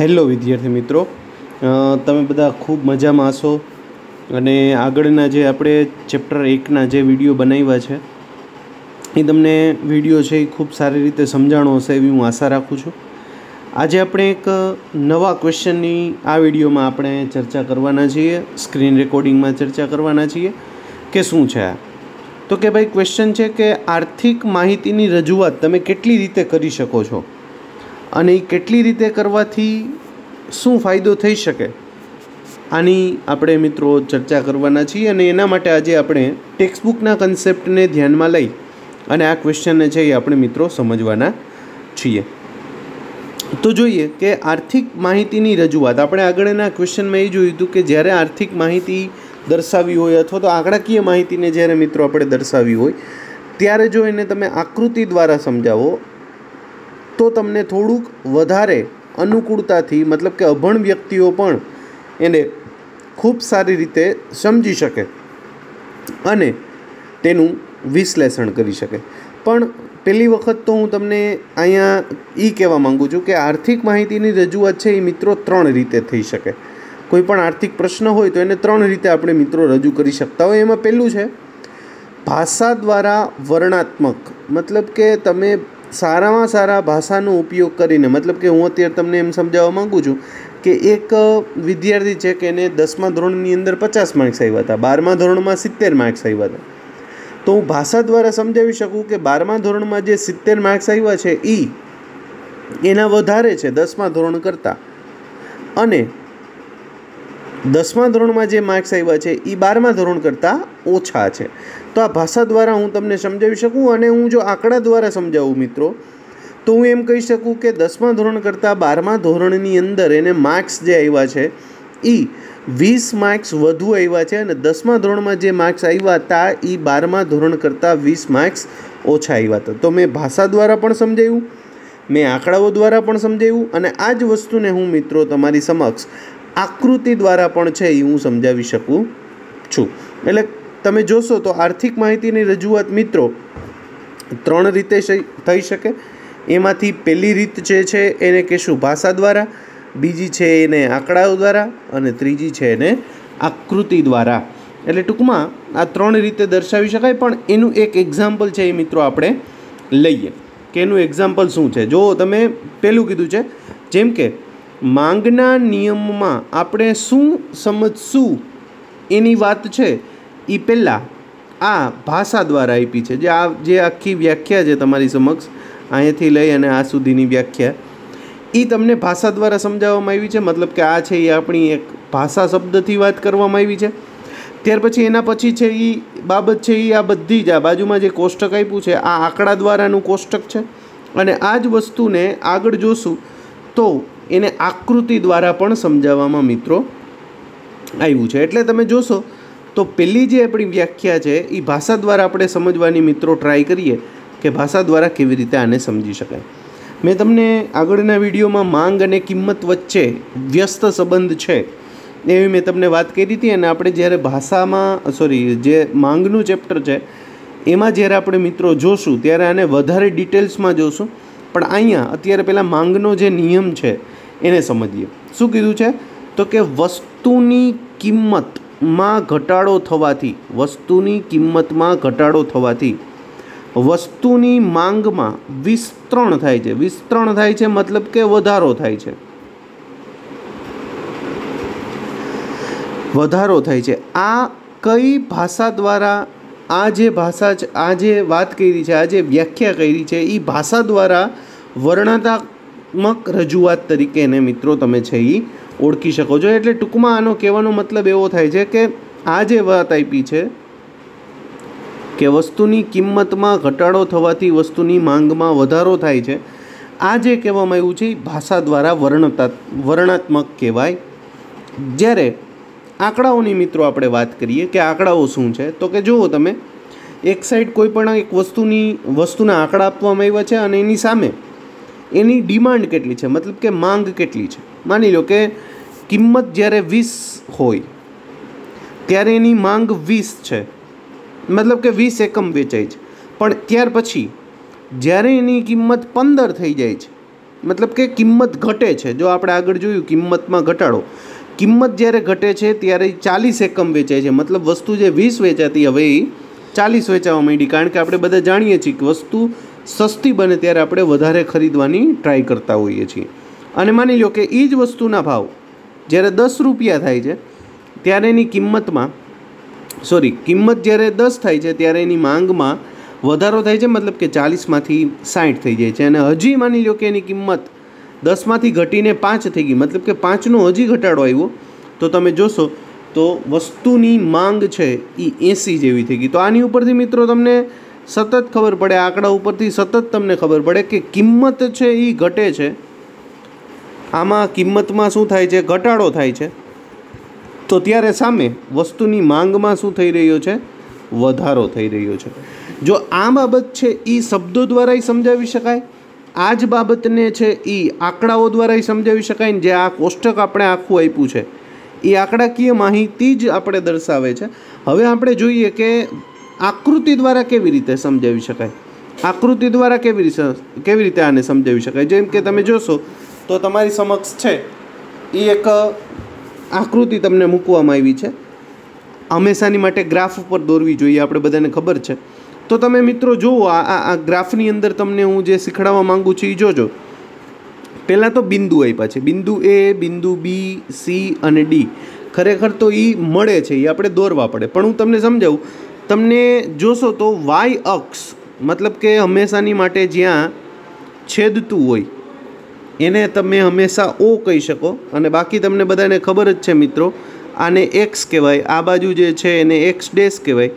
Hello વિદ્યાર્થી મિત્રો. તમે બધા ખૂબ મજામાં હશો અને આગળના જે આપણે ચેપ્ટર એકના જે વીડિયો બનાવ્યા છે, એ તમને વીડિયો છે એ ખૂબ સારી રીતે સમજાણો હશે એવી હું આશા રાખું છું. આજે આપણે એક નવા ક્વેશ્ચનની આ વિડીયોમાં આપણે ચર્ચા કરવાના છીએ, સ્ક્રીન રેકોર્ડિંગમાં ચર્ચા કરવાના છીએ કે શું છે આ? તો કે ભાઈ, ક્વેશ્ચન છે કે આર્થિક માહિતીની રજૂઆત તમે કેટલી રીતે કરી શકો છો? અને એ કેટલી રીતે કરવાથી શું ફાયદો થઈ શકે? આની આપણે મિત્રો ચર્ચા કરવાના છીએ અને એના માટે આજે આપણે ટેક્સ્ટબુકના કન્સેપ્ટને ધ્યાનમાં લઈ અને આ ક્વેશ્ચનને છે એ આપણે મિત્રો સમજવાના છીએ. તો જોઈએ કે આર્થિક માહિતીની રજૂઆત, આપણે આગળના ક્વેશ્ચનમાં એ જોયું હતું કે જ્યારે આર્થિક માહિતી દર્શાવી હોય અથવા તો આંકડાકીય માહિતીને જ્યારે મિત્રો આપણે દર્શાવી હોય, ત્યારે જો એને તમે આકૃતિ દ્વારા સમજાવો તો તમને થોડુંક વધારે અનુકૂળતાથી, મતલબ કે અભણ વ્યક્તિઓ પણ એને ખૂબ સારી રીતે સમજી શકે અને તેનું વિશ્લેષણ કરી શકે. પણ પહેલી વખત તો હું તમને અહીંયા એ કહેવા માગું છું કે આર્થિક માહિતીની રજૂઆત છે એ મિત્રો ત્રણ રીતે થઈ શકે. કોઈ પણ આર્થિક પ્રશ્ન હોય તો એને ત્રણ રીતે આપણે મિત્રો રજૂ કરી શકતા હોય. એમાં પહેલું છે, ભાષા દ્વારા વર્ણાત્મક મતલબ કે તમે સારામાં સારા ભાષાનો ઉપયોગ કરીને, મતલબ કે હું અત્યારે તમને એમ સમજાવવા માગું છું કે એક વિદ્યાર્થી છે કે એને દસમા ધોરણની અંદર પચાસ માર્ક્સ આવ્યા હતા, બારમા ધોરણમાં સિત્તેર માર્ક્સ આવ્યા હતા. તો હું ભાષા દ્વારા સમજાવી શકું કે બારમા ધોરણમાં જે સિત્તેર માર્ક્સ આવ્યા છે એ એના વધારે છે દસમા ધોરણ કરતાં. અને દસમા ધોરણમાં જે માર્ક્સ આવ્યા છે એ બારમા ધોરણ કરતાં ઓછા છે. તો આ ભાષા દ્વારા હું તમને સમજાવી શકું અને હું જો આંકડા દ્વારા સમજાવું મિત્રો, તો હું એમ કહી શકું કે દસમા ધોરણ કરતાં બારમા ધોરણની અંદર એને માર્ક્સ જે આવ્યા છે એ વીસ માર્ક્સ વધુ આવ્યા છે અને દસમા ધોરણમાં જે માર્ક્સ આવ્યા હતા એ બારમા ધોરણ કરતાં વીસ માર્ક્સ ઓછા આવ્યા હતા. તો મેં ભાષા દ્વારા પણ સમજાવ્યું મેં આંકડાઓ દ્વારા પણ સમજાવ્યું અને આ જ વસ્તુને હું મિત્રો તમારી સમક્ષ આકૃતિ દ્વારા પણ છે એ હું સમજાવી શકું છું. એટલે તમે જોશો તો આર્થિક માહિતીની રજૂઆત મિત્રો ત્રણ રીતે થઈ શકે. એમાંથી પહેલી રીત જે છે એને કહેશું ભાષા દ્વારા, બીજી છે એને આંકડાઓ દ્વારા, અને ત્રીજી છે એને આકૃતિ દ્વારા. એટલે ટૂંકમાં આ ત્રણ રીતે દર્શાવી શકાય, પણ એનું એક એક્ઝામ્પલ છે એ મિત્રો આપણે લઈએ. કે એનું એક્ઝામ્પલ શું છે? જો તમે પહેલું કીધું છે, જેમ કે માંગના નિયમમાં આપણે શું સમજશું? એની વાત છે એ પહેલાં આ ભાષા દ્વારા આપી છે. જે આ, જે આખી વ્યાખ્યા છે તમારી સમક્ષ અહીંયાથી લઈ અને આ સુધીની વ્યાખ્યા. એ તમને ભાષા દ્વારા સમજાવવામાં આવી છે. મતલબ કે આ છે એ આપણી એક ભાષા શબ્દથી વાત કરવામાં આવી છે. ત્યાર પછી એના પછી છે એ બાબત છે એ આ બધી જ, આ બાજુમાં જે કોષ્ટક આપ્યું છે, આ આંકડા દ્વારાનું કોષ્ટક છે. અને આ જ વસ્તુને આગળ જોશું તો એને આકૃતિ દ્વારા પણ સમજાવવામાં મિત્રો આવ્યું છે. એટલે તમે જોશો તો પહેલી જે આપણી વ્યાખ્યા છે એ ભાષા દ્વારા આપણે સમજવાની મિત્રો ટ્રાય કરીએ કે ભાષા દ્વારા કેવી રીતે આને સમજી શકાય. મેં તમને આગળના વિડીયોમાં માંગ અને કિંમત વચ્ચે વ્યસ્ત સંબંધ છે એવી મેં તમને વાત કરી હતી અને આપણે જ્યારે ભાષામાં સોરી જે માંગનું ચેપ્ટર છે, એમાં જ્યારે આપણે મિત્રો જોશું ત્યારે આને વધારે ડિટેલ્સમાં જોશું. પણ અહીંયા અત્યારે પહેલાં માંગનો જે નિયમ છે એને સમજીએ. શું કીધું છે? તો કે વસ્તુની કિંમતમાં ઘટાડો થવાથી, વસ્તુની કિંમતમાં ઘટાડો થવાથી, વસ્તુની માંગમાં વિસ્તરણ થાય છે. વિસ્તરણ થાય છે મતલબ કે વધારો થાય છે. વધારો થાય છે. આ કઈ ભાષા દ્વારા, આ જે ભાષા આ જે વાત કરી છે, આ જે વ્યાખ્યા કરી છે એ ભાષા દ્વારા વર્ણનાત્મક રજૂઆત તરીકે એને મિત્રો તમે છે એ ઓળખી શકો છો. એટલે ટૂંકમાં આનો કહેવાનો મતલબ એવો થાય છે કે આ જે વાત આપી છે કે વસ્તુની કિંમતમાં ઘટાડો થવાથી વસ્તુની માંગમાં વધારો થાય છે, આ જે કહેવામાં આવ્યું છે એ ભાષા દ્વારા વર્ણતા વર્ણાત્મક કહેવાય. જ્યારે આંકડાઓની મિત્રો આપણે વાત કરીએ કે આંકડાઓ શું છે, તો કે જુઓ તમે, એક સાઈડ કોઈ પણ એક વસ્તુની, વસ્તુના આંકડા આપવામાં આવ્યા છે અને એની સામે એની ડિમાન્ડ કેટલી છે? મતલબ કે માંગ કેટલી છે? માની લો કે કિંમત જ્યારે વીસ હોય, ત્યારે એની માંગ વીસ છે. મતલબ કે વીસ એકમ વેચાય છે. પણ ત્યાર પછી, જ્યારે એની કિંમત પંદર થઈ જાય છે, મતલબ કે કિંમત ઘટે છે. જો આપણે આગળ જોયું, કિંમતમાં ઘટાડો. કિંમત જ્યારે ઘટે છે, ત્યારે ચાલીસ એકમ વેચાય છે. મતલબ વસ્તુ જે વીસ વેચાતી, હવે એ ચાલીસ વેચાવા માંડી. કારણ કે આપણે બધા જાણીએ છીએ કે વસ્તુ સસ્તી બને ત્યારે આપણે વધારે ખરીદવાની ટ્રાય કરતા હોઈએ છીએ. અને માની લો કે એ જ વસ્તુના ભાવ જ્યારે દસ રૂપિયા થાય છે, ત્યારે એની કિંમતમાં સોરી કિંમત જ્યારે દસ થાય છે, ત્યારે એની માંગમાં વધારો થાય છે, મતલબ કે ચાલીસમાંથી સાઠ થઈ જાય છે. અને હજી માની લો કે એની કિંમત દસમાંથી ઘટીને પાંચ થઈ ગઈ, મતલબ કે પાંચનો હજી ઘટાડો આવ્યો, તો તમે જોશો તો વસ્તુની માંગ છે એ એંસી જેવી થઈ ગઈ. તો આની ઉપરથી મિત્રો તમને સતત ખબર પડે, આંકડા ઉપરથી સતત તમને ખબર પડે કે કિંમત છે એ ઘટે છે. આમાં કિંમતમાં શું થાય છે? ઘટાડો થાય છે. તો ત્યારે સામે વસ્તુની માંગમાં શું થઈ રહ્યો છે? વધારો થઈ રહ્યો છે. જો આ બાબત છે એ શબ્દો દ્વારાય સમજાવી શકાય? આ જ બાબતને છે એ આંકડાઓ દ્વારાય સમજાવી શકાય ને જે આ કોષ્ટક આપણે આખું આપ્યું છે? એ આંકડાકીય માહિતી જ આપણે દર્શાવે છે. હવે આપણે જોઈએ કે આકૃતિ દ્વારા કેવી રીતે સમજાવી શકાય? આકૃતિ દ્વારા કેવી રીતે કેવી રીતે આને સમજાવી શકાય? જેમ કે તમે જોશો, તો તમારી સમક્ષ છે એ એક આકૃતિ તમને મૂકવામાં આવી છે. હંમેશાની માટે ગ્રાફ ઉપર દોરવી જોઈએ, આપણે બધાને ખબર છે. તો તમે મિત્રો જુઓ, આ આ ગ્રાફની અંદર તમને હું જે શીખવાડવા માગું છું એ જોજો. પહેલાં તો બિંદુ આપ્યા છે. બિંદુ એ, બિંદુ બી, સી અને ડી. ખરેખર તો એ મળે છે એ આપણે દોરવા પડે. પણ હું તમને સમજાવું તમને જોશો તો વાય અક્ષ મતલબ કે હંમેશાની માટે જ્યાં છેદતું હોય, એને તમે હંમેશા ઓ કહી શકો. અને બાકી તમને બધાને ખબર જ છે મિત્રો, આને એક્સ કહેવાય, આ બાજુ જે છે એને એક્સ ડેશ કહેવાય,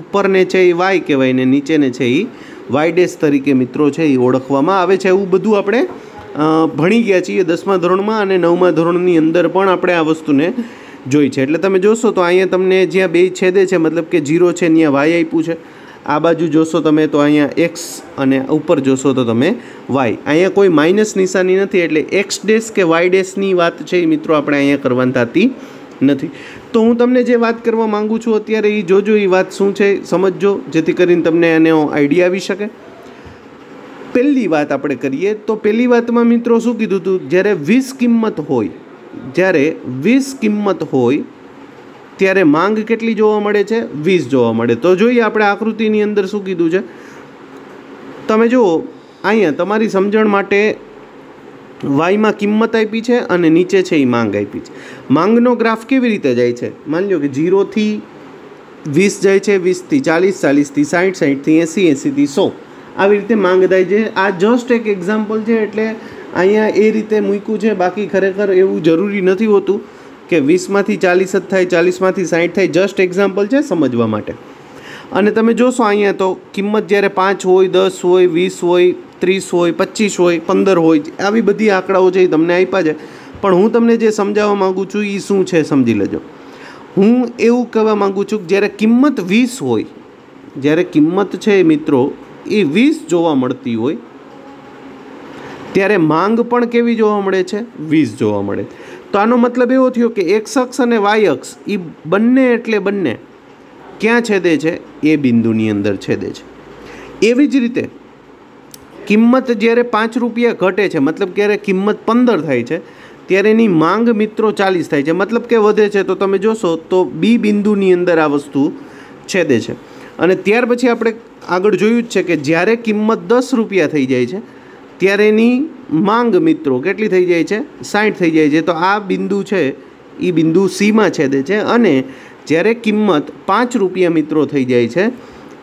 ઉપરને છે એ વાય કહેવાય, ને નીચેને છે એ વાય ડેશ તરીકે મિત્રો છે એ ઓળખવામાં આવે છે. એવું બધું આપણે ભણી ગયા છીએ દસમા ધોરણમાં અને નવમા ધોરણની અંદર પણ આપણે આ વસ્તુને જોઈ છે. એટલે તમે જોશો તો અહીંયા તમને જ્યાં બે છેદે છે, મતલબ કે જીરો છે ત્યાં વાય આપ્યું છે. આ બાજુ જોશો તમે તો અહીંયા એક્સ અને ઉપર જોશો તો તમે વાય અહીંયા કોઈ માઇનસ નિશાની નથી, એટલે એક્સ ડેશ કે વાય ડેશની વાત છે એ મિત્રો આપણે અહીંયા કરવાની થતી નથી. તો હું તમને જે વાત કરવા માગું છું અત્યારે એ જોજો એ વાત શું છે સમજજો, જેથી કરીને તમને એનો આઈડિયા આવી શકે. પહેલી વાત આપણે કરીએ તો પહેલી વાતમાં મિત્રો શું કીધું હતું? જ્યારે વીસ કિંમત હોય જ્યારે વીસ કિંમત હોય, ત્યારે માંગ કેટલી જોવા મળે છે? વીસ જોવા મળે. તો જોઈએ આપણે આકૃતિની અંદર શું કીધું છે. તમે જુઓ, અહીંયા તમારી સમજણ માટે વાયમાં કિંમત આપી છે અને નીચે છે એ માંગ આપી છે. માંગનો ગ્રાફ કેવી રીતે જાય છે? માની લો કે જીરોથી વીસ જાય છે, વીસથી ચાલીસ, ચાલીસથી સાઠ, સાઠથી એંસી, એંસીથી સો. આવી રીતે માંગ થાય છે. આ જસ્ટ એક એક્ઝામ્પલ છે એટલે અહીંયા એ રીતે મૂક્યું છે. બાકી ખરેખર એવું જરૂરી નથી હોતું કે વીસમાંથી ચાલીસ જ થાય, ચાલીસમાંથી સાઠ થાય. જસ્ટ એક્ઝામ્પલ છે સમજવા માટે. અને તમે જોશો અહીંયા તો કિંમત જ્યારે પાંચ હોય, દસ હોય, વીસ હોય, ત્રીસ હોય, પચીસ હોય, પંદર હોય, આવી બધી આંકડાઓ છે એ તમને આપ્યા છે. પણ હું તમને જે સમજાવવા માગું છું એ શું છે સમજી લેજો. હું એવું કહેવા માગું છું કે જ્યારે કિંમત વીસ હોય, જ્યારે કિંમત છે મિત્રો એ વીસ જોવા મળતી હોય, ત્યારે માંગ પણ કેવી જોવા મળે છે? વીસ જોવા મળે. તો આનો મતલબ એવો થયો કે એક્સ અક્ષ અને વાય અક્ષ એ બંને એટલે બંને ક્યાં છેદે છે? એ બિંદુની અંદર છેદે છે. એવી જ રીતે કિંમત જ્યારે પાંચ રૂપિયા ઘટે છે, મતલબ ક્યારે કિંમત પંદર થાય છે, ત્યારે એની માંગ મિત્રો ચાલીસ થાય છે. મતલબ કે વધે છે, તો તમે જોશો તો બી બિંદુની અંદર આ વસ્તુ છેદે છે. અને ત્યાર પછી આપણે આગળ જોયું જ છે કે જ્યારે કિંમત દસ રૂપિયા થઈ જાય છે, ત્યારે એની માંગ મિત્રો કેટલી થઈ જાય છે? સાઠ થઈ જાય છે. તો આ બિંદુ છે એ બિંદુ સીમાં છેદે છે અને જ્યારે કિંમત પાંચ રૂપિયા મિત્રો થઈ જાય છે,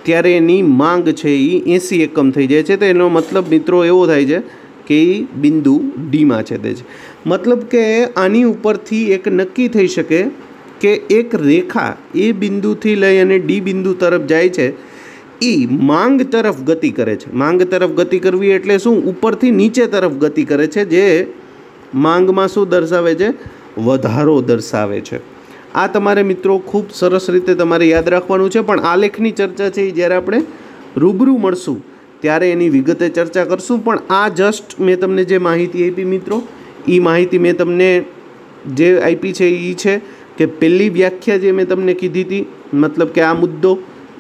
ત્યારે એની માંગ છે એ એંસી એકમ થઈ જાય છે. તો એનો મતલબ મિત્રો એવો થાય છે કે એ બિંદુ ડીમાં છેદે છે. મતલબ કે આની ઉપરથી એક નક્કી થઈ શકે કે એક રેખા એ બિંદુથી લઈ અને ડી બિંદુ તરફ જાય છે એ માંગ તરફ ગતિ કરે છે. માંગ તરફ ગતિ કરવી એટલે શું? ઉપરથી નીચે તરફ ગતિ કરે છે, જે માંગમાં શું દર્શાવે છે? વધારો દર્શાવે છે. આ તમારે મિત્રો ખૂબ સરસ રીતે તમારે યાદ રાખવાનું છે, પણ આલેખની ચર્ચા છે એ જ્યારે આપણે રૂબરૂ મળશું, ત્યારે એની વિગતે ચર્ચા કરશું. પણ આ જસ્ટ મેં તમને જે માહિતી આપી મિત્રો એ માહિતી મેં તમને જે આપી છે એ છે કે પહેલી વ્યાખ્યા જે મેં તમને કીધી હતી, મતલબ કે આ મુદ્દો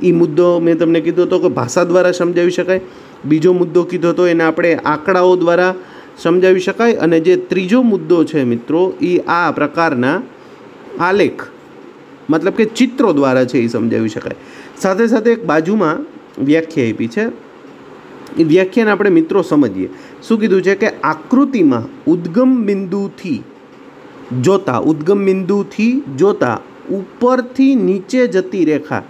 એ મુદ્દો મેં તમને કીધો હતો કે ભાષા દ્વારા સમજાવી શકાય. બીજો મુદ્દો કીધો હતો એને આપણે આંકડાઓ દ્વારા સમજાવી શકાય. અને જે ત્રીજો મુદ્દો છે મિત્રો એ આ પ્રકારના આલેખ, મતલબ કે ચિત્રો દ્વારા છે એ સમજાવી શકાય. સાથે સાથે એક બાજુમાં વ્યાખ્યા આપી છે. એ વ્યાખ્યાને આપણે મિત્રો સમજીએ. શું કીધું છે કે આકૃતિમાં ઉદ્ગમ બિંદુથી જોતા, ઉદ્ગમ બિંદુથી જોતા ઉપરથી નીચે જતી રેખા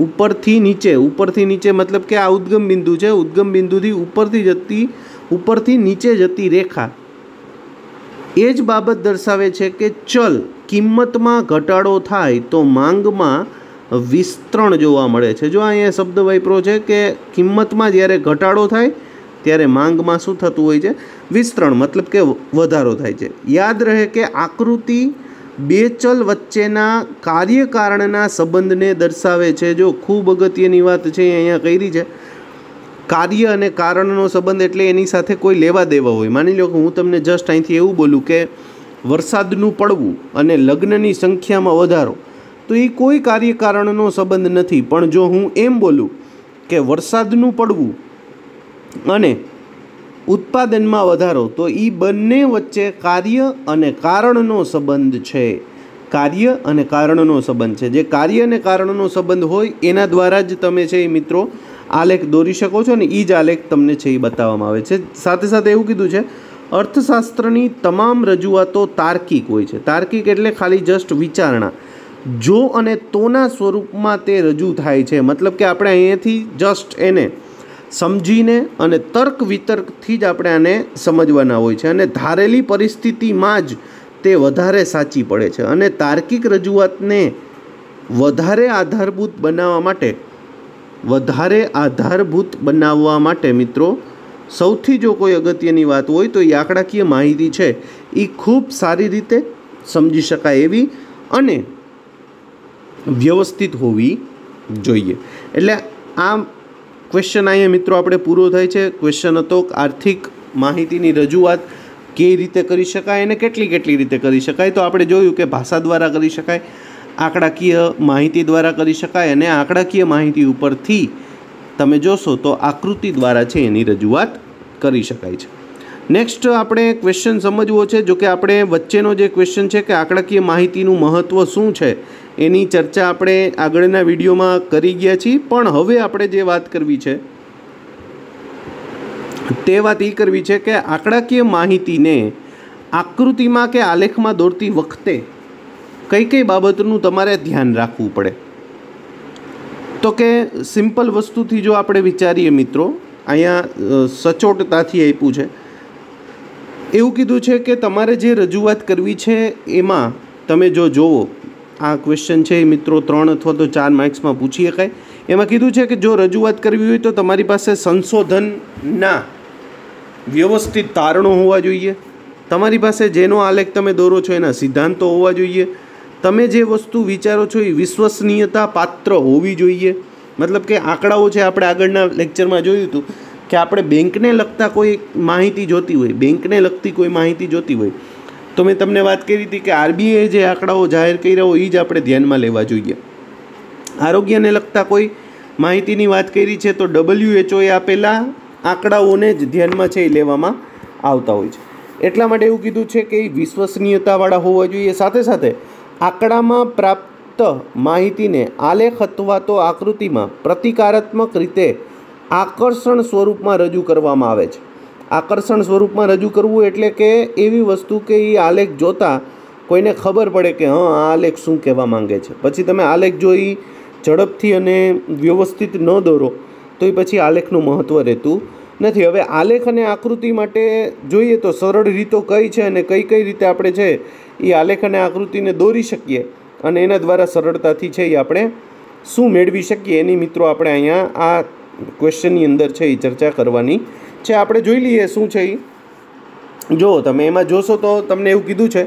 ઉપરથી નીચે ઉપરથી નીચે મતલબ કે આ ઉદ્ગમ બિંદુ છે, ઉદ્ગમ બિંદુથી ઉપરથી જતી, ઉપરથી નીચે જતી રેખા. એ જ બાબત દર્શાવે છે કે ચલ કિંમતમાં ઘટાડો થાય તો માંગમાં વિસ્તરણ જોવા મળે છે. જો અહીંયા શબ્દ વાપરો છે કે કિંમતમાં જ્યારે ઘટાડો થાય, ત્યારે માંગમાં શું થતું હોય છે? વિસ્તરણ, મતલબ કે વધારો થાય છે. યાદ રહે કે આકૃતિ બે ચલ વચ્ચેના કાર્યકારણના સંબંધને દર્શાવે છે. જો ખૂબ અગત્યની વાત છે અહીંયા કરી છે. કાર્ય અને કારણનો સંબંધ એટલે એની સાથે કોઈ લેવા દેવા હોય. માની લો કે હું તમને જસ્ટ અહીંથી એવું બોલું કે વરસાદનું પડવું અને લગ્નની સંખ્યામાં વધારો, તો એ કોઈ કાર્યકારણનો સંબંધ નથી. પણ જો હું એમ બોલું કે વરસાદનું પડવું અને ઉત્પાદનમાં વધારો, તો એ બંને વચ્ચે કાર્ય અને કારણનો સંબંધ છે. કાર્ય અને કારણનો સંબંધ છે. જે કાર્ય અને કારણનો સંબંધ હોય, એના દ્વારા જ તમે છે એ મિત્રો આલેખ દોરી શકો છો ને એ જ આલેખ તમને છે એ બતાવવામાં આવે છે. સાથે સાથે એવું કીધું છે, અર્થશાસ્ત્રની તમામ રજૂઆતો તાર્કિક હોય છે. તાર્કિક એટલે ખાલી જસ્ટ વિચારણા. જો અને તોના સ્વરૂપમાં તે રજૂ થાય છે, મતલબ કે આપણે અહીંયાથી જસ્ટ એને સમજીને અને તર્ક વિતર્કથી જ આપણે આને સમજવાના હોય છે અને ધારેલી પરિસ્થિતિમાં જ તે વધારે સાચી પડે છે. અને તાર્કિક રજૂઆતને વધારે આધારભૂત બનાવવા માટે, વધારે આધારભૂત બનાવવા માટે મિત્રો, સૌથી જો કોઈ અગત્યની વાત હોય તો એ આંકડાકીય માહિતી છે. એ ખૂબ સારી રીતે સમજી શકાય એવી અને વ્યવસ્થિત હોવી જોઈએ. એટલે આ ક્વેશ્ચન અહીંયા મિત્રો આપણે પૂરો થાય છે. ક્વેશ્ચન હતો આર્થિક માહિતીની રજૂઆત કેવી રીતે કરી શકાય અને કેટલી કેટલી રીતે કરી શકાય. તો આપણે જોયું કે ભાષા દ્વારા કરી શકાય, આંકડાકીય માહિતી દ્વારા કરી શકાય અને આંકડાકીય માહિતી ઉપરથી તમે જોશો તો આકૃતિ દ્વારા છે એની રજૂઆત કરી શકાય છે. નેક્સ્ટ આપણે ક્વેશ્ચન સમજવો છે જો કે આપણે વચ્ચેનો જે ક્વેશ્ચન છે કે આંકડાકીય માહિતીનું મહત્ત્વ શું છે, એની ચર્ચા આપણે આગળના વિડીયોમાં કરી ગયા છીએ. પણ હવે આપણે જે વાત કરવી છે, તે વાત એ કરવી છે કે આંકડાકીય માહિતીને આકૃતિમાં કે આલેખમાં દોરતી વખતે કઈ કઈ બાબતનું તમારે ધ્યાન રાખવું પડે? તો કે સિમ્પલ વસ્તુથી જો આપણે વિચારીએ મિત્રો, અહીંયા સચોટતાથી આપ્યું છે. એવું કીધું છે કે તમારે જે રજૂઆત કરવી છે એમાં તમે જો જોવો, આ ક્વેશ્ચન છે એ મિત્રો ત્રણ અથવા તો ચાર માર્ક્સમાં પૂછી શકાય. એમાં કીધું છે કે જો રજૂઆત કરવી હોય તો તમારી પાસે સંશોધનના વ્યવસ્થિત તારણો હોવા જોઈએ. તમારી પાસે જેનો આલેખ તમે દોરો છો એના સિદ્ધાંતો હોવા જોઈએ. તમે જે વસ્તુ વિચારો છો એ વિશ્વસનીયતા પાત્ર હોવી જોઈએ. મતલબ કે આંકડાઓ છે આપણે આગળના લેક્ચરમાં જોયું હતું. કે આપણે બેંકને લગતા કોઈ માહિતી જોતી હોય, બેંકને લગતી કોઈ માહિતી જોતી હોય, તો મેં તમને વાત કરી હતી કે આરબીઆઈએ જે આંકડાઓ જાહેર કર્યા હોય એ જ આપણે ધ્યાનમાં લેવા જોઈએ. આરોગ્યને લગતા કોઈ માહિતીની વાત કરી છે, તો ડબલ્યુએચઓએ આપેલા આંકડાઓને જ ધ્યાનમાં છે, એ લેવામાં આવતા હોય છે. એટલા માટે એવું કીધું છે કે એ વિશ્વસનીયતાવાળા હોવા જોઈએ. સાથે સાથે આંકડામાં પ્રાપ્ત માહિતીને આલેખ અથવા તો આકૃતિમાં પ્રતિકારાત્મક રીતે આકર્ષણ સ્વરૂપમાં રજૂ કરવામાં આવે છે. આકર્ષણ સ્વરૂપમાં રજૂ કરવું એટલે કે એવી વસ્તુ કે એ આલેખ જોતાં કોઈને ખબર પડે કે, હા, આ આલેખ શું કહેવા માંગે છે? પછી તમે આલેખ જોઈ ઝડપથી અને વ્યવસ્થિત ન દોરો તો એ પછી આલેખનું મહત્ત્વ રહેતું નથી. હવે આલેખ અને આકૃતિ માટે જોઈએ તો સરળ રીતો કઈ છે અને કઈ કઈ રીતે આપણે છે એ આલેખ અને આકૃતિને દોરી શકીએ અને એના દ્વારા સરળતાથી છે એ આપણે શું મેળવી શકીએ? એની મિત્રો આપણે અહીંયા આ ક્વેશ્ચનની અંદર છે એ ચર્ચા કરવાની. છે આપણે જોઈ લઈએ શું છે એ. જો તમે એમાં જોશો તો તમને એવું કીધું છે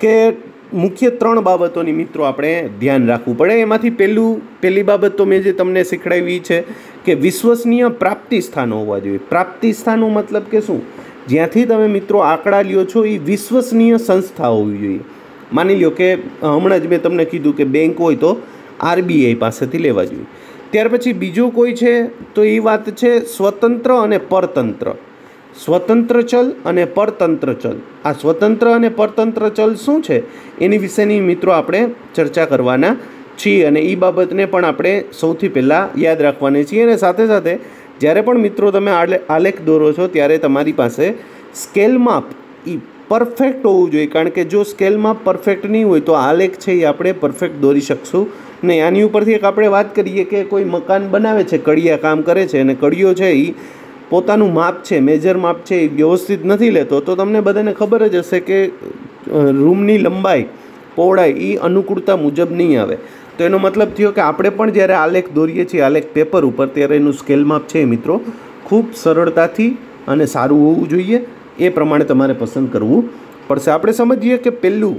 કે મુખ્ય ત્રણ બાબતોની મિત્રો આપણે ધ્યાન રાખવું પડે. એમાંથી પહેલું, પહેલી બાબત તો મેં જે તમને શીખડાવી છે કે વિશ્વસનીય પ્રાપ્તિ સ્થાનો હોવા જોઈએ. પ્રાપ્તિ સ્થાનો મતલબ કે શું? જ્યાંથી તમે મિત્રો આંકડા લ્યો છો એ વિશ્વસનીય સંસ્થા હોવી જોઈએ. માની લ્યો કે હમણાં જ મેં તમને કીધું કે બેંક હોય તો આરબીઆઈ પાસેથી લેવા જોઈએ. ત્યાર પછી બીજું કોઈ છે તો એ વાત છે સ્વતંત્ર અને પરતંત્ર. સ્વતંત્ર ચલ અને પરતંત્ર ચલ. આ સ્વતંત્ર અને પરતંત્ર ચલ શું છે? એની વિશેની મિત્રો આપણે ચર્ચા કરવાના છીએ અને એ બાબતને પણ આપણે સૌથી પહેલાં યાદ રાખવાની છીએ અને સાથે સાથે જ્યારે પણ મિત્રો તમે આલેખ દોરો છો ત્યારે તમારી પાસે સ્કેલ માપ એ પરફેક્ટ હોવું જોઈએ. કારણ કે જો સ્કેલ માપ પરફેક્ટ નહીં હોય તો આલેખ છે એ આપણે પરફેક્ટ દોરી શકશું નહીં, આની ઉપરથી એક આપણે વાત કરીએ કે કોઈ મકાન બનાવે છે, કડિયા કામ કરે છે અને કડિયો છે એ પોતાનું માપ છે મેજર માપ છે, એ વ્યવસ્થિત નથી લેતો, તો તમને બધાને ખબર જ હશે કે રૂમની લંબાઈ, પહોળાઈ એ અનુકૂળતા મુજબ નહીં આવે. તો એનો મતલબ થયો કે આપણે પણ જ્યારે આલેખ દોરીએ છીએ, આલેખ પેપર ઉપર, ત્યારે એનું સ્કેલ માપ છે મિત્રો ખૂબ સરળતાથી અને સારું હોવું જોઈએ. એ પ્રમાણે તમારે પસંદ કરવું પડશે. આપણે સમજીએ કે પહેલું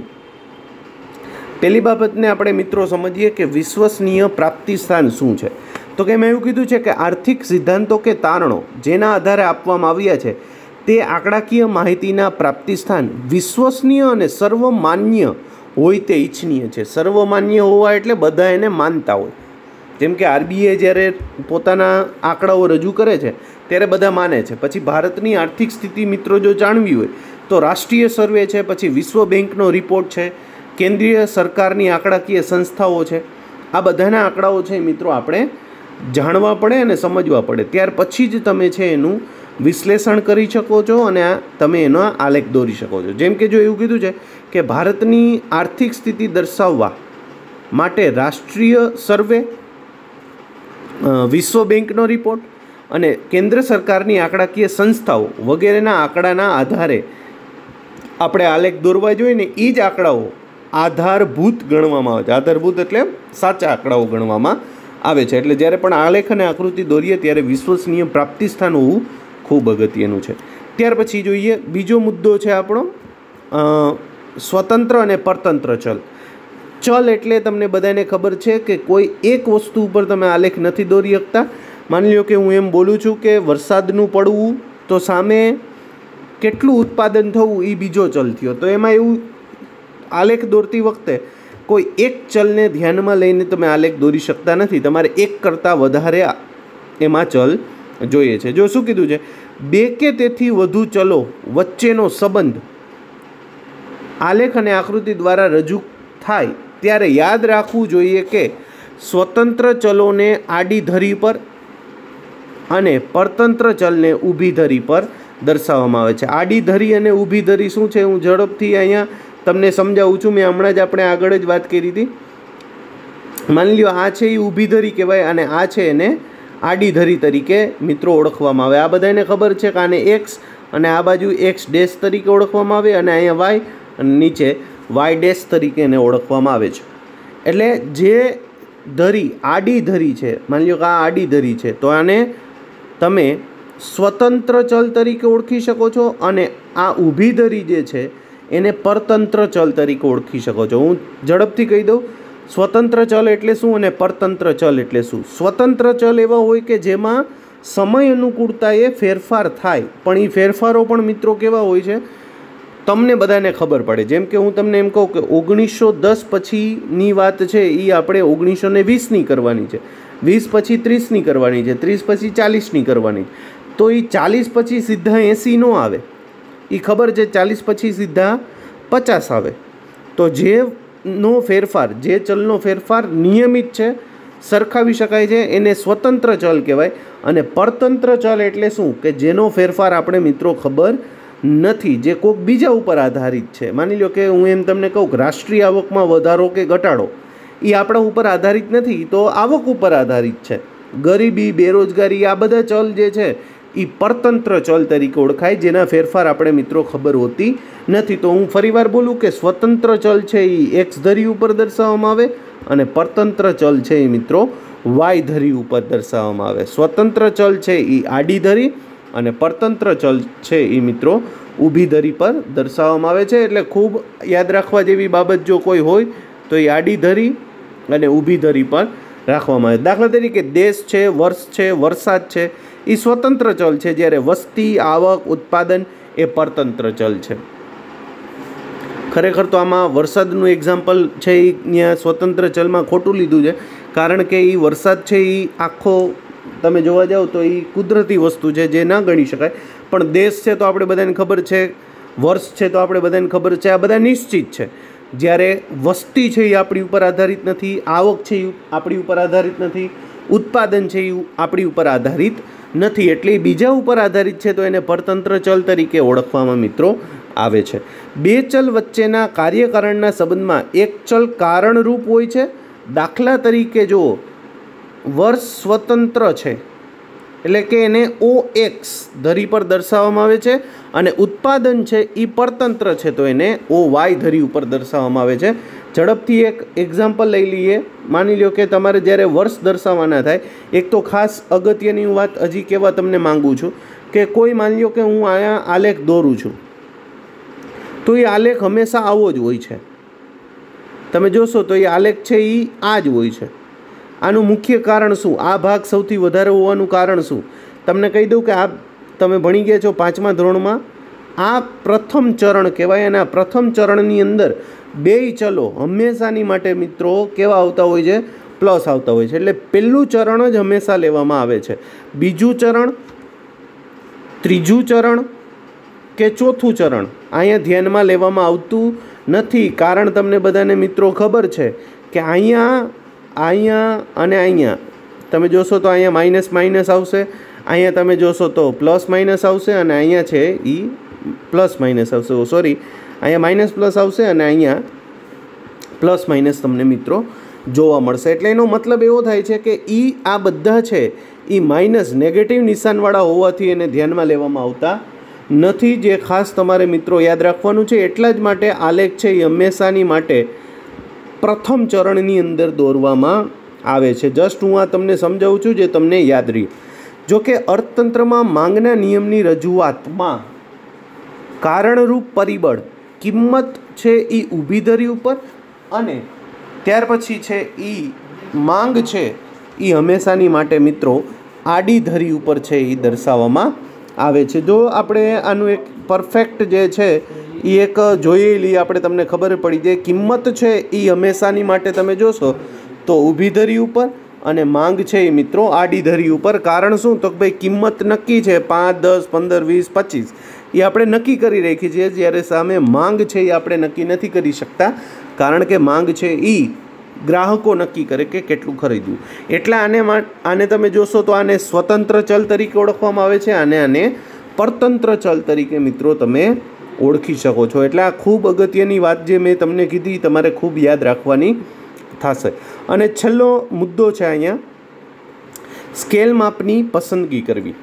પહેલી બાબતને આપણે મિત્રો સમજીએ કે વિશ્વસનીય પ્રાપ્તિ સ્થાન શું છે? તો કે મેં એવું કીધું છે કે આર્થિક સિદ્ધાંતો કે તારણો જેના આધારે આપવામાં આવ્યા છે, તે આંકડાકીય માહિતીના પ્રાપ્તિ સ્થાન વિશ્વસનીય અને સર્વમાન્ય હોય તે ઈચ્છનીય છે. સર્વમાન્ય હોવા એટલે બધા એને માનતા હોય. જેમ કે આરબીઆઈ જ્યારે પોતાના આંકડાઓ રજૂ કરે છે, ત્યારે બધા માને છે. પછી ભારતની આર્થિક સ્થિતિ મિત્રો જો જાણવી હોય, તો રાષ્ટ્રીય સર્વે છે, પછી વિશ્વ બેંકનો રિપોર્ટ છે કેન્દ્રીય સરકારની આંકડાકીય સંસ્થાઓ છે. આ બધાના આંકડાઓ છે મિત્રો આપણે જાણવા પડે અને સમજવા પડે. ત્યાર પછી જ તમે છે એનું વિશ્લેષણ કરી શકો છો અને આ તમે એનો આલેખ દોરી શકો છો. જેમ કે જો એવું કીધું છે કે ભારતની આર્થિક સ્થિતિ દર્શાવવા માટે રાષ્ટ્રીય સર્વે વિશ્વ બેંકનો રિપોર્ટ અને કેન્દ્ર સરકારની આંકડાકીય સંસ્થાઓ વગેરેના આંકડાના આધારે આપણે આલેખ દોરવા જોઈએ ને એ જ આંકડાઓ આધારભૂત ગણવામાં આવે છે. આધારભૂત એટલે સાચા આંકડાઓ ગણવામાં આવે છે. એટલે જ્યારે પણ આલેખ અને આકૃતિ દોરીએ ત્યારે વિશ્વસનીય પ્રાપ્તિ સ્થાન હોવું ખૂબ અગત્યનું છે. ત્યાર પછી જોઈએ બીજો મુદ્દો છે આપણો સ્વતંત્ર અને પરતંત્ર ચલ. ચલ એટલે તમને બધાને ખબર છે કે કોઈ એક વસ્તુ ઉપર તમે આલેખ નથી દોરી શકતા. માની લો કે હું એમ બોલું છું કે વરસાદનું પડવું તો સામે કેટલું ઉત્પાદન થવું એ બીજો ચલ થયો. તો એમાં એવું આલેખ દોરતી વખતે કોઈ એક ચલને ધ્યાનમાં લઈને તમે આલેખ દોરી શકતા નથી. તમારે એક કરતાં વધારે એમાં ચલ જોઈએ છે. જો શું કીધું છે? બે કે તેથી વધુ ચલો વચ્ચેનો સંબંધ આલેખ અને આકૃતિ દ્વારા રજૂ થાય ત્યારે યાદ રાખવું જોઈએ કે સ્વતંત્ર ચલોને આડી ધરી પર અને પરતંત્ર ચલને ઊભી ધરી પર દર્શાવવામાં આવે છે. આડી ધરી અને ઊભી ધરી શું છે? હું ઝડપથી અહીંયા તમને સમજાવું છું, મેં હમણાં જ આપણે આગળ જ વાત કરી હતી. માની લ્યો, આ છે એ ઊભી ધરી કહેવાય અને આ છે એને આડી ધરી તરીકે મિત્રો ઓળખવામાં આવે. આ બધાને ખબર છે કે આને એક્સ અને આ બાજુ એક્સ ડેશ તરીકે ઓળખવામાં આવે અને અહીંયા વાય અને નીચે વાય ડેશ તરીકે એને ઓળખવામાં આવે છે. એટલે જે ધરી આડી ધરી છે, માની લો કે આ આડી ધરી છે, તો આને તમે સ્વતંત્ર ચલ તરીકે ઓળખી શકો છો અને આ ઊભી ધરી જે છે એને પરતંત્ર ચલ તરીકે ઓળખી શકો છો. હું ઝડપથી કહી દઉં, સ્વતંત્ર ચલ એટલે શું અને પરતંત્ર ચલ એટલે શું? સ્વતંત્ર ચલ એવા હોય કે જેમાં સમય અનુકૂળતાએ ફેરફાર થાય. પણ એ ફેરફારો પણ મિત્રો કેવા હોય છે? તમને બધાને ખબર પડે. જેમ કે હું તમને એમ કહું કે ઓગણીસો દસ પછીની વાત છે એ આપણે ઓગણીસો ને વીસની કરવાની છે. વીસ પછી ત્રીસની કરવાની છે, ત્રીસ પછી ચાલીસની કરવાની તો એ ચાલીસ પછી સીધા એંસી ન આવે. એ ખબર છે ચાલીસ પછી સીધા પચાસ આવે. તો જે નો ફેરફાર, જે ચલનો ફેરફાર નિયમિત છે, સરખાવી શકાય છે, એને સ્વતંત્ર ચલ કહેવાય. અને પરતંત્ર ચલ એટલે શું? કે જેનો ફેરફાર આપણે મિત્રો ખબર નથી, જે કોઈક બીજા ઉપર આધારિત છે. માની લો કે હું એમ તમને કહું કે રાષ્ટ્રીય આવકમાં વધારો કે ઘટાડો એ આપણા ઉપર આધારિત નથી, તો આવક ઉપર આધારિત છે. ગરીબી, બેરોજગારી, આ બધા ચલ જે છે એ પરતંત્ર ચલ તરીકે ઓળખાય, જેના ફેરફાર આપણે મિત્રો ખબર હોતી નથી. તો હું ફરીવાર બોલું કે સ્વતંત્ર ચલ છે એ એક્સ ધરી ઉપર દર્શાવવામાં આવે અને પરતંત્ર ચલ છે એ મિત્રો વાય ધરી ઉપર દર્શાવવામાં આવે. સ્વતંત્ર ચલ છે એ આડી ધરી અને પરતંત્ર ચલ છે એ મિત્રો ઊભી ધરી પર દર્શાવવામાં આવે છે. એટલે ખૂબ યાદ રાખવા જેવી બાબત જો કોઈ હોય, તો એ આડી ધરી અને ઊભી ધરી પર રાખવામાં આવે. દાખલા તરીકે દેશ છે, વર્ષ છે, વરસાદ છે એ સ્વતંત્ર ચલ છે, જ્યારે વસ્તી, આવક, ઉત્પાદન એ પરતંત્ર ચલ છે. ખરેખર તો આમાં વરસાદનું એક્ઝામ્પલ છે, એ ત્યાં સ્વતંત્ર ચલમાં ખોટું લીધું છે, કારણ કે એ વરસાદ છે એ આખો તમે જોવા જાઓ તો એ કુદરતી વસ્તુ છે, જે ના ગણી શકાય. પણ દેશ છે તો આપણે બધાને ખબર છે, વર્ષ છે તો આપણે બધાને ખબર છે, આ બધા નિશ્ચિત છે. જ્યારે વસ્તી છે એ આપણી ઉપર આધારિત નથી, આવક છે એ આપણી ઉપર આધારિત નથી, ઉત્પાદન છે એ આપણી ઉપર આધારિત નથી. એટલે બીજા ઉપર આધારિત છે, તો એને પરતંત્ર ચલ તરીકે ઓળખવામાં મિત્રો આવે છે. બે ચલ વચ્ચેના કાર્યકારણના સંબંધમાં એક ચલ કારણરૂપ હોય છે. દાખલા તરીકે જો વર્ષ સ્વતંત્ર છે, એટલે કે એને ઓ એક્સ ધરી પર દર્શાવવામાં આવે છે અને ઉત્પાદન છે એ પરતંત્ર છે, તો એને ઓ વાય ધરી ઉપર દર્શાવવામાં આવે છે. ઝડપથી એક એક્ઝામ્પલ લઈ લઈએ. માની લો કે તમારે જ્યારે વર્ષ દર્શાવવાના થાય, એક તો ખાસ અગત્યની વાત હજી કહેવા તમને માગું છું કે કોઈ માની લો કે હું અહીંયા આલેખ દોરું છું, તો એ આલેખ હંમેશા આવો જ હોય છે. તમે જોશો તો એ આલેખ છે એ આ જ હોય છે. આનું મુખ્ય કારણ શું? આ ભાગ સૌથી વધારે હોવાનું કારણ શું? તમને કહી દઉં કે આ તમે ભણી ગયા છો પાંચમા ધોરણમાં, આ પ્રથમ ચરણ કહેવાય અને આ પ્રથમ ચરણની અંદર બેય ચલો હંમેશાની માટે મિત્રો કેવા આવતા હોય છે? પ્લસ આવતા હોય છે. એટલે પહેલું ચરણ જ હંમેશા લેવામાં આવે છે. બીજું ચરણ, ત્રીજું ચરણ કે ચોથું ચરણ? અહીંયા ધ્યાનમાં લેવામાં આવતું નથી. કારણ તમને બધાને મિત્રો ખબર છે કે અહીંયા અહીંયા અને અહીંયા. તમે જોશો તો અહીંયા માઇનસ માઇનસ આવશે. અહીંયા તમે જોશો તો પ્લસ માઇનસ આવશે અને અહીંયા છે એ પ્લસ માઇનસ આવશે. સોરી અહીંયા માઇનસ પ્લસ આવશે અને અહીંયા પ્લસ માઇનસ તમને મિત્રો જોવા મળશે. એટલે એનો મતલબ એવો થાય છે કે એ આ બધા છે એ માઇનસ નેગેટિવ નિશાનવાળા હોવાથી એને ધ્યાનમાં લેવામાં આવતા નથી. જે ખાસ તમારે મિત્રો યાદ રાખવાનું છે, એટલા જ માટે આલેખ છે એ હંમેશાની માટે પ્રથમ ચરણની અંદર દોરવામાં આવે છે. જસ્ટ હું આ તમને સમજાવું છું, જે તમને યાદ રહી. જો કે અર્થતંત્રમાં માંગના નિયમની રજૂઆતમાં કારણરૂપ પરિબળ કિંમત છે એ ઊભી ધરી ઉપર અને ત્યાર પછી છે એ માંગ છે એ હંમેશાની માટે મિત્રો આડી ધરી ઉપર છે એ દર્શાવવામાં આવે છે. જો આપણે આનું એક પરફેક્ટ જે છે એ એક જોયેલી આપણે તમને ખબર પડી જાય કિંમત છે એ હંમેશાની માટે તમે જોશો તો ઊભી ધરી ઉપર અને માંગ છે એ મિત્રો આડી ધરી ઉપર. કારણ શું? તો ભાઈ કિંમત નક્કી છે પાંચ, દસ, પંદર, વીસ, પચીસ. એ આપણે નક્કી કરી રાખી છીએ જ્યારે સામે માંગ છે એ આપણે નક્કી નથી કરી શકતા. કારણ કે માંગ છે એ ગ્રાહકો નક્કી કરે કે કેટલું ખરીદવું. એટલે આને આને તમે જોશો તો આને સ્વતંત્ર ચલ તરીકે ઓળખવામાં આવે છે. અને આને પરતંત્ર ચલ તરીકે મિત્રો તમે ઓળખી શકો છો. એટલે આ ખૂબ અગત્યની વાત જે મેં તમને કીધી, તમારે ખૂબ યાદ રાખવાની થશે. અને છેલ્લો મુદ્દો છે અહીંયા. સ્કેલ માપની પસંદગી કરવી.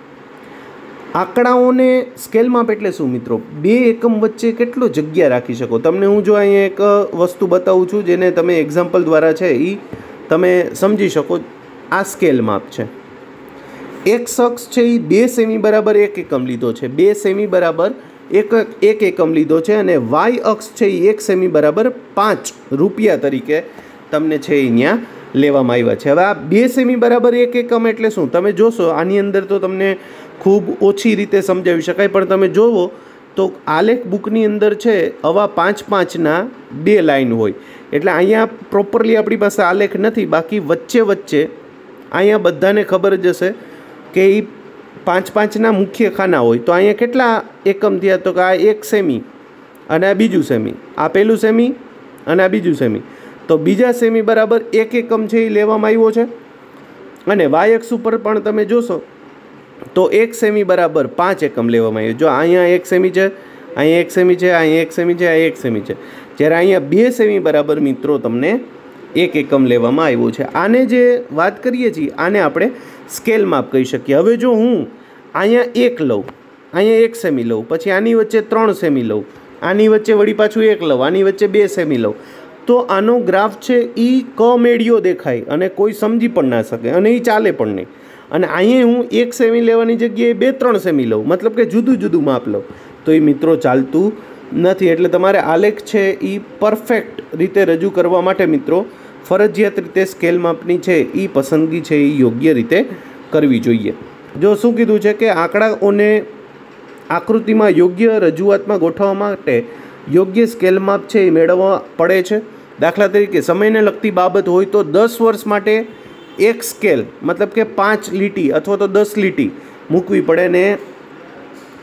આંકડાઓને સ્કેલ માપ એટલે શું મિત્રો? બે એકમ વચ્ચે કેટલો જગ્યા રાખી શકો? તમને હું જો અહીંયા એક વસ્તુ બતાવું છું જેને તમે એક્ઝામ્પલ દ્વારા છે એ તમે સમજી શકો. આ સ્કેલ માપ છે. એક શખ્સ છે એ બે સેમી બરાબર એક એકમ લીધો છે. બે સેમી બરાબર એક એક એકમ લીધો છે અને વાય અક્ષ છે એ એક સેમી બરાબર પાંચ રૂપિયા તરીકે તમને છે એ અહીંયા લેવામાં આવ્યા છે. હવે આ બે સેમી બરાબર એક એકમ એટલે શું? તમે જોશો, આની અંદર તો તમને ખૂબ ઓછી રીતે સમજાવી શકાય, પણ તમે જોવો તો આલેખ બુકની અંદર છે આવા પાંચ પાંચના બે લાઈન હોય. એટલે અહીંયા પ્રોપરલી આપણી પાસે આલેખ નથી, બાકી વચ્ચે વચ્ચે અહીંયા બધાને ખબર જ હશે કે એ પાંચ પાંચના મુખ્ય ખાના હોય. તો અહીંયા કેટલા એકમ થયા? તો કે આ એક સેમી અને આ બીજું સેમી. આ પહેલું સેમી અને આ બીજું સેમી. તો બીજા સેમી બરાબર એક એકમ છે એ લેવામાં આવ્યો છે. અને વાય એક્સ ઉપર પણ તમે જોશો તો એક સેમી બરાબર પાંચ એકમ લેવામાં આવ્યું. જો અહીંયા એક સેમી છે, અહીંયા એક સેમી છે, અહીંયા એક સેમી છે આ એક સેમી છે. જ્યારે અહીંયા બે સેમી બરાબર મિત્રો તમને એક એકમ લેવામાં આવ્યું છે. આને જે વાત કરીએ છીએ, આને આપણે સ્કેલ માપ કહી શકીએ. હવે જો હું અહીંયા એક લઉં, અહીંયા એક સેમી લઉં, પછી આની વચ્ચે ત્રણ સેમી લઉં, આની વચ્ચે વળી પાછું એક લઉં, આની વચ્ચે બે સેમી લઉં તો આનો ગ્રાફ છે એ કમેડિયો દેખાય અને કોઈ સમજી પણ ના શકે અને એ ચાલે પણ નહીં. અને અહીંયા હું એક સેમી લેવાની જગ્યાએ બે ત્રણ સેમી લઉં. મતલબ કે જુદું જુદું માપ લઉં. તો એ મિત્રો ચાલતું નથી. એટલે તમારે આલેખ છે એ પરફેક્ટ રીતે રજૂ કરવા માટે મિત્રો ફરજિયાત રીતે સ્કેલ માપની છે એ પસંદગી છે એ યોગ્ય રીતે કરવી જોઈએ. જો શું કીધું છે કે આંકડાઓને આકૃતિમાં યોગ્ય રજૂઆતમાં ગોઠવવા માટે યોગ્ય સ્કેલ માપ છે એ મેળવવા પડે છે. દાખલા તરીકે સમયને લગતી બાબત હોય તો દસ વર્ષ માટે એક સ્કેલ, મતલબ કે પાંચ લીટી અથવા તો દસ લીટી મૂકવી પડે ને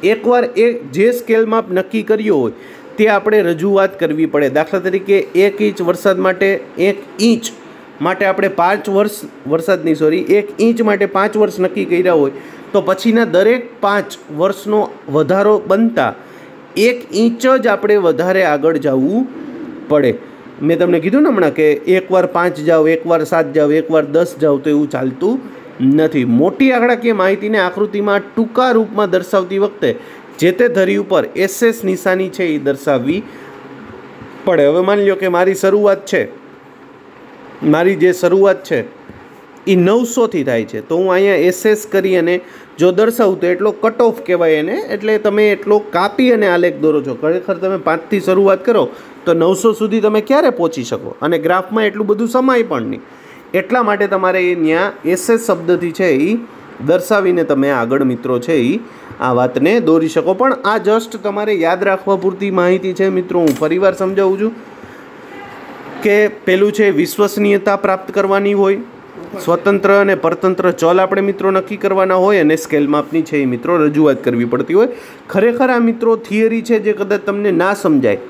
એકવાર એ જે સ્કેલ માપ નક્કી કર્યો હોય તે આપણે રજૂઆત કરવી પડે. દાખલા તરીકે એક ઇંચ વરસાદ માટે એક ઇંચ માટે આપણે પાંચ વર્ષ વરસાદની સોરી એક ઇંચ માટે પાંચ વર્ષ નક્કી કર્યા હોય તો પછીના દરેક પાંચ વર્ષનો વધારો બનતા એક ઇંચ જ આપણે વધારે આગળ જવું પડે. મેં તમને કીધું ને હમણાં કે એકવાર પાંચ જાઓ, એકવાર સાત જાઓ, એકવાર દસ જાઓ તો એવું ચાલતું નથી. મોટી આંકડાકીય માહિતીને આકૃતિમાં ટૂંકા રૂપમાં દર્શાવતી વખતે જે તે ધરી ઉપર એસએસ નિશાની છે એ દર્શાવવી પડે. હવે માની લો કે મારી શરૂઆત છે. મારી જે શરૂઆત છે એ નવસોથી થાય છે. તો હું અહીંયા એસએસ કરી અને જો દર્શાવું તો એટલો કટ ઓફ કહેવાય એને, એટલે તમે એટલો કાપી અને આલેખ દોરો છો. ખરેખર તમે પાંચથી શરૂઆત કરો તો નવસો સુધી તમે ક્યારે પહોંચી શકો? અને ગ્રાફમાં એટલું બધું સમાય પણ નહીં. એટલા માટે તમારે એ ત્યાં એસએસ શબ્દથી છે એ દર્શાવીને તમે આગળ મિત્રો છે એ આ વાતને દોરી શકો. પણ આ જસ્ટ તમારે યાદ રાખવા પૂરતી માહિતી છે મિત્રો. હું ફરીવાર સમજાવું છું કે પેલું છે વિશ્વસનીયતા પ્રાપ્ત કરવાની હોય સ્વતંત્ર અને પરતંત્ર ચલ આપણે મિત્રો નક્કી કરવાના હોય અને સ્કેલ માપની છે એ મિત્રો રજૂઆત કરવી પડતી હોય. ખરેખર આ મિત્રો થિયરી છે જે કદાચ તમને ના સમજાય,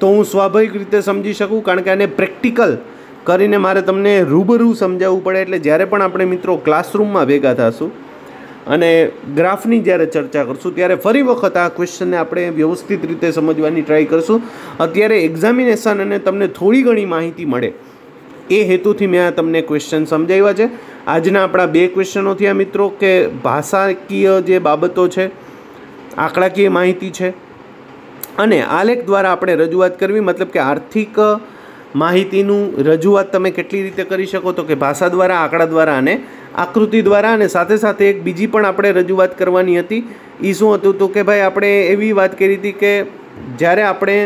તો હું સ્વાભાવિક રીતે સમજી શકું કારણ કે આને પ્રેક્ટિકલ કરીને મારે તમને રૂબરૂ સમજાવવું પડે એટલે જ્યારે પણ આપણે મિત્રો ક્લાસરૂમમાં ભેગા થશું અને ગ્રાફની જ્યારે ચર્ચા કરશું, ત્યારે ફરી વખત આ ક્વેશ્ચનને આપણે વ્યવસ્થિત રીતે સમજવાની ટ્રાય કરશું. અત્યારે એક્ઝામિનેશન અને તમને થોડી ઘણી માહિતી મળે. એ હેતુથી મેં આ તમને ક્વેશ્ચન સમજાવ્યા છે. આજના આપણા બે ક્વેશ્ચનો થયા મિત્રો કે ભાષાકીય જે બાબતો છે, આંકડાકીય માહિતી છે, અને આલેખ દ્વારા આપણે રજૂઆત કરવી, મતલબ કે આર્થિક માહિતીનું રજૂઆત તમે કેટલી રીતે કરી શકો તો કે ભાષા દ્વારા, આંકડા દ્વારા અને આકૃતિ દ્વારા, અને સાથે સાથે એક બીજી પણ આપણે રજૂઆત કરવાની હતી. એ શું હતું તો કે ભાઈ આપણે એવી વાત કરી હતી કે જ્યારે આપણે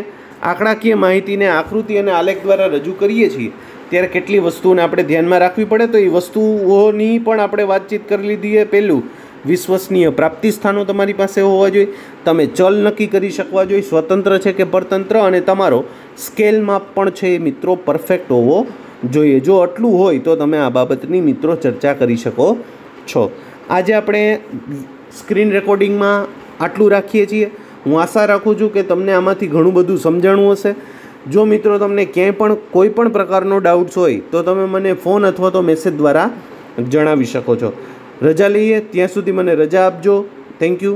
આંકડાકીય માહિતીને આકૃતિ અને આલેખ દ્વારા રજૂ કરીએ છીએ ત્યારે કેટલી વસ્તુઓને આપણે ધ્યાનમાં રાખવી પડે તો એ વસ્તુઓની પણ આપણે વાતચીત કરી લીધી એ પહેલું. વિશ્વસનીય પ્રાપ્તિ સ્થાનો તમારી પાસે હોવા જોઈએ. તમે ચલ નક્કી કરી શકવા જોઈએ. સ્વતંત્ર છે કે પરતંત્ર અને તમારો સ્કેલ માપ પણ છે એ મિત્રો પરફેક્ટ હોવો જોઈએ. જો આટલું હોય તો તમે આ બાબતની મિત્રો ચર્ચા કરી શકો છો. આજે આપણે સ્ક્રીન રેકોર્ડિંગમાં આટલું રાખીએ છીએ. હું આશા રાખું છું કે તમને આમાંથી ઘણું બધું સમજાણું હશે. જો મિત્રો તમને ક્યાંય પણ કોઈ પણ પ્રકારનો ડાઉટ્સ હોય, તો તમે મને ફોન અથવા તો મેસેજ દ્વારા જણાવી શકો છો. રજા લઈએ, ત્યાં સુધી મને રજા આપજો. Thank you